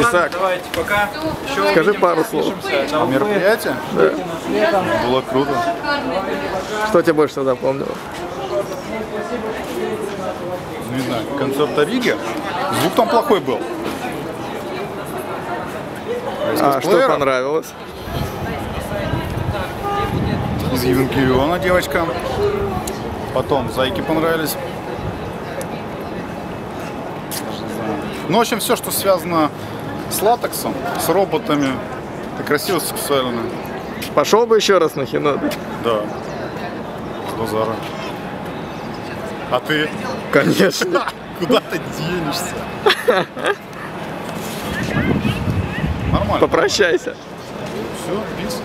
Тесак, Давайте пока. Еще скажи пару слов. увидимся на УФ. Мероприятие? Было круто. Что тебе больше всего запомнилось? Не знаю, концерт о Риге. Звук там плохой был. А что понравилось? Из Евангелиона девочка. Потом зайки понравились. Ну, в общем, все, что связано с латексом, с роботами. Это красиво, сексуально. Пошел бы еще раз на кино. Да. С базара. А ты? Конечно. Куда ты денешься? Нормально. Попрощайся. Все, бис.